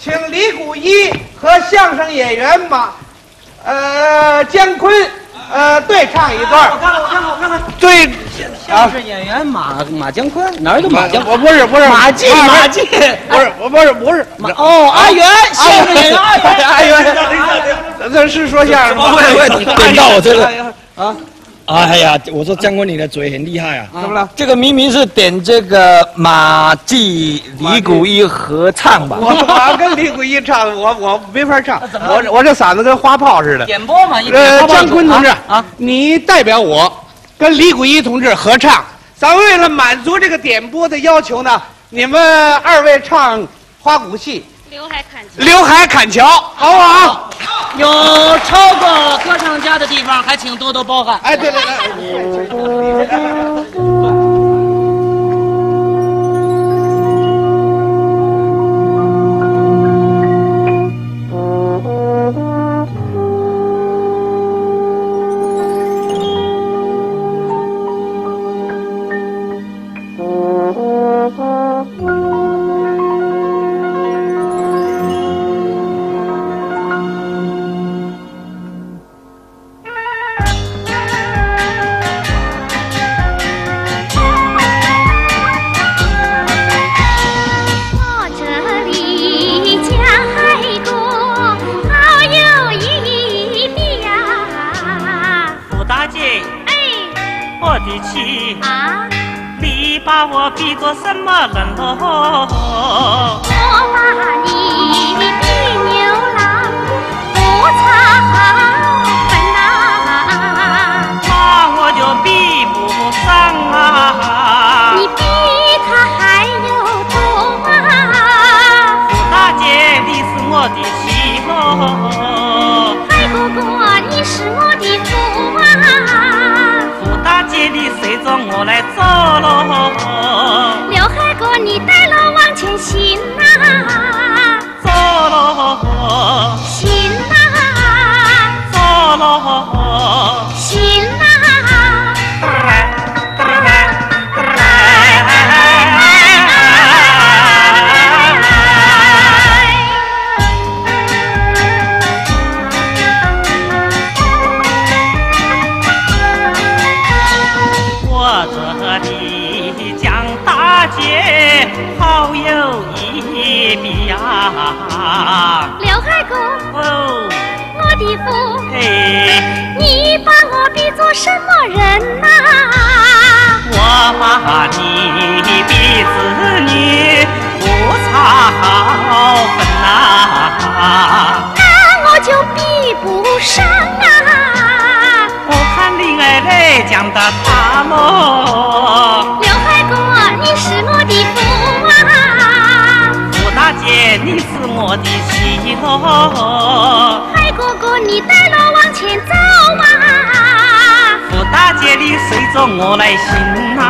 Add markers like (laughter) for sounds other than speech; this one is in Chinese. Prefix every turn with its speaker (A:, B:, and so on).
A: 请李谷一和相声演员马，呃，姜昆，呃，对唱一段。
B: 我。看看，我看看，我看看。
A: 对，
B: 相声演员马马姜昆，哪儿有马姜？
A: 我不是不是。
B: 马季
A: 啊
B: 马季。
A: 不是我不是不是。
B: 马哦，阿元，相声演员阿元，
A: 阿元，这是说相声吗？
B: 喂喂
C: 你点到我这个。
B: 啊，
C: 哎呀，我说姜昆你的嘴很厉害啊！
A: 怎么了？
C: 这个明明是点这个马季李谷一合唱吧？
A: 我我跟李谷一唱，我我没法唱，我我这嗓子跟花炮似的。
B: 点播嘛，一
A: 呃，
B: 点
A: 姜昆同志
B: 啊，
A: 你代表我跟李谷一同志合唱。咱为了满足这个点播的要求呢，你们二位唱花鼓戏
D: 刘海看《
A: 刘海砍桥》，好不好？
B: 有超过歌唱家的地方，还请多多包涵。
A: 哎，对对对。
D: 我 (laughs) 啊，
E: 你把我比作什么人喽？
D: 我把你
E: 我来走喽，
D: 刘海哥，你带了往前行呐、刘海哥，
E: 哦，
D: 我的父，
E: 嘿，
D: 你把我比作什么人呐、
E: 我把你比子女不差好分呐、
D: 那我就比不上啊！
E: 我看你爱来讲的他喽，
D: 的
E: 妻喽。
D: 海哥哥，你带路往前走啊！
E: 福大姐，你随着我来行啊！